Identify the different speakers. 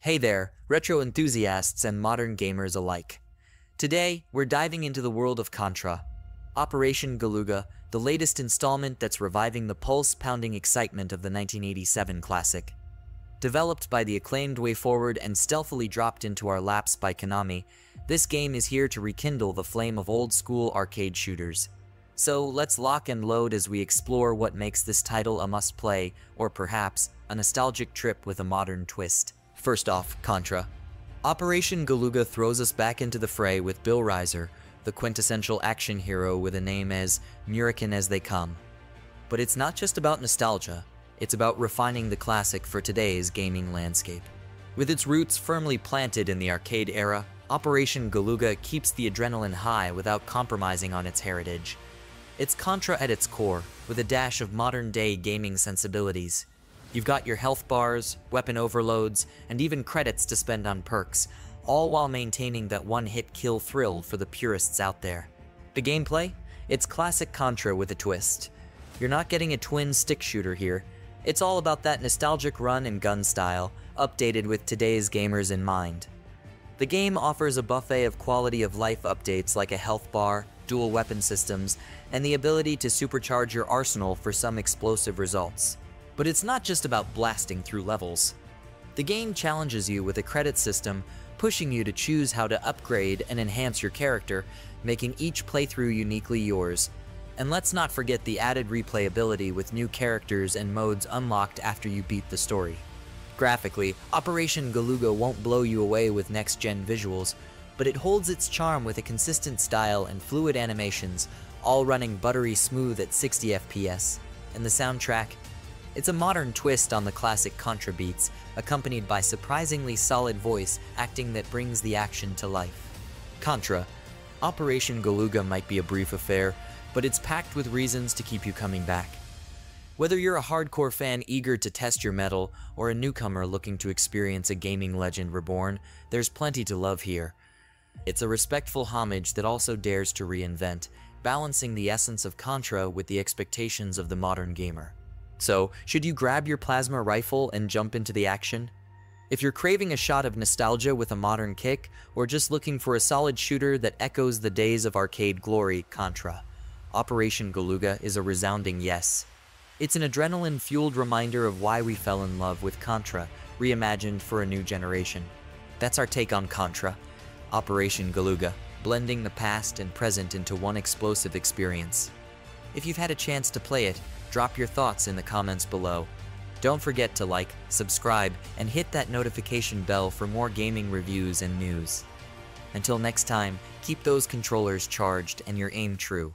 Speaker 1: Hey there, retro enthusiasts and modern gamers alike. Today, we're diving into the world of Contra. Operation Galuga, the latest installment that's reviving the pulse-pounding excitement of the 1987 classic. Developed by the acclaimed WayForward and stealthily dropped into our laps by Konami, this game is here to rekindle the flame of old-school arcade shooters. So let's lock and load as we explore what makes this title a must-play, or perhaps, a nostalgic trip with a modern twist. First off, Contra. Operation Galuga throws us back into the fray with Bill Rizer, the quintessential action hero with a name as Murican as they come. But it's not just about nostalgia, it's about refining the classic for today's gaming landscape. With its roots firmly planted in the arcade era, Operation Galuga keeps the adrenaline high without compromising on its heritage. It's Contra at its core, with a dash of modern-day gaming sensibilities. You've got your health bars, weapon overloads, and even credits to spend on perks, all while maintaining that one-hit kill thrill for the purists out there. The gameplay? It's classic Contra with a twist. You're not getting a twin stick shooter here. It's all about that nostalgic run and gun style, updated with today's gamers in mind. The game offers a buffet of quality of life updates like a health bar, dual weapon systems, and the ability to supercharge your arsenal for some explosive results. But it's not just about blasting through levels. The game challenges you with a credit system, pushing you to choose how to upgrade and enhance your character, making each playthrough uniquely yours. And let's not forget the added replayability with new characters and modes unlocked after you beat the story. Graphically, Operation Galuga won't blow you away with next-gen visuals, but it holds its charm with a consistent style and fluid animations, all running buttery smooth at 60 FPS. And the soundtrack? It's a modern twist on the classic Contra beats, accompanied by surprisingly solid voice acting that brings the action to life. Contra. Operation Galuga might be a brief affair, but it's packed with reasons to keep you coming back. Whether you're a hardcore fan eager to test your mettle, or a newcomer looking to experience a gaming legend reborn, there's plenty to love here. It's a respectful homage that also dares to reinvent, balancing the essence of Contra with the expectations of the modern gamer. So, should you grab your plasma rifle and jump into the action? If you're craving a shot of nostalgia with a modern kick, or just looking for a solid shooter that echoes the days of arcade glory, Contra, Operation Galuga is a resounding yes. It's an adrenaline-fueled reminder of why we fell in love with Contra, reimagined for a new generation. That's our take on Contra, Operation Galuga, blending the past and present into one explosive experience. If you've had a chance to play it, drop your thoughts in the comments below. Don't forget to like, subscribe, and hit that notification bell for more gaming reviews and news. Until next time, keep those controllers charged and your aim true.